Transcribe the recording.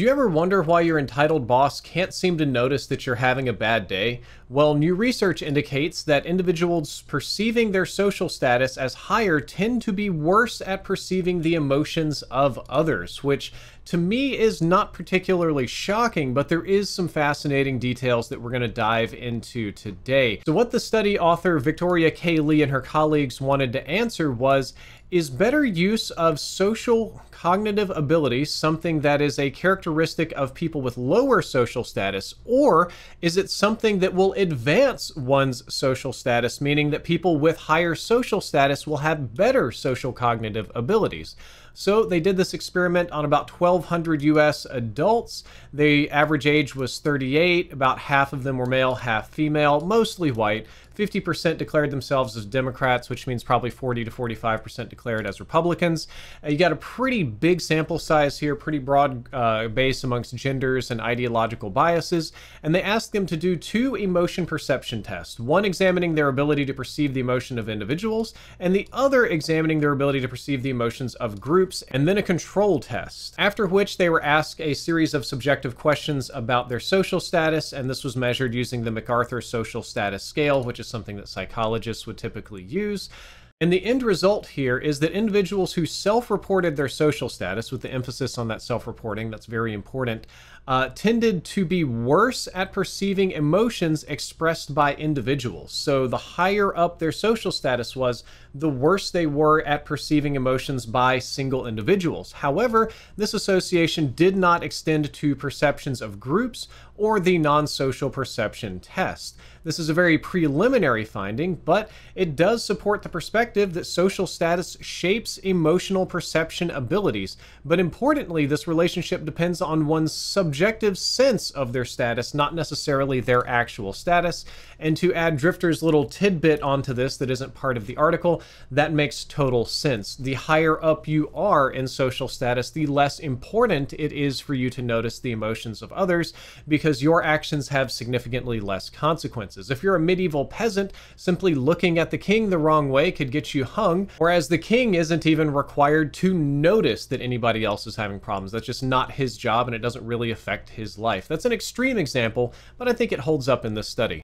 Do you ever wonder why your entitled boss can't seem to notice that you're having a bad day? Well, new research indicates that individuals perceiving their social status as higher tend to be worse at perceiving the emotions of others, which to me is not particularly shocking, but there is some fascinating details that we're going to dive into today. So what the study author Victoria K. Lee and her colleagues wanted to answer was, is better use of social cognitive abilities something that is a characteristic of people with lower social status, or is it something that will advance one's social status, meaning that people with higher social status will have better social cognitive abilities? So they did this experiment on about 1,200 US adults. The average age was 38, about half of them were male, half female, mostly white. 50% declared themselves as Democrats, which means probably 40 to 45% declared as Republicans. Uh, you got a pretty big sample size here, pretty broad uh, base amongst genders and ideological biases. And they asked them to do two emotion perception tests one examining their ability to perceive the emotion of individuals, and the other examining their ability to perceive the emotions of groups, and then a control test. After which they were asked a series of subjective questions about their social status, and this was measured using the MacArthur Social Status Scale, which is something that psychologists would typically use. And the end result here is that individuals who self reported their social status, with the emphasis on that self reporting, that's very important, uh, tended to be worse at perceiving emotions expressed by individuals. So the higher up their social status was, the worse they were at perceiving emotions by single individuals. However, this association did not extend to perceptions of groups or the non social perception test. This is a very preliminary finding, but it does support the perspective that social status shapes emotional perception abilities. But importantly, this relationship depends on one's subjective sense of their status, not necessarily their actual status. And to add Drifter's little tidbit onto this that isn't part of the article, that makes total sense. The higher up you are in social status, the less important it is for you to notice the emotions of others because your actions have significantly less consequences. If you're a medieval peasant, simply looking at the king the wrong way could get you hung, whereas the king isn't even required to notice that anybody else is having problems. That's just not his job and it doesn't really affect his life. That's an extreme example, but I think it holds up in this study.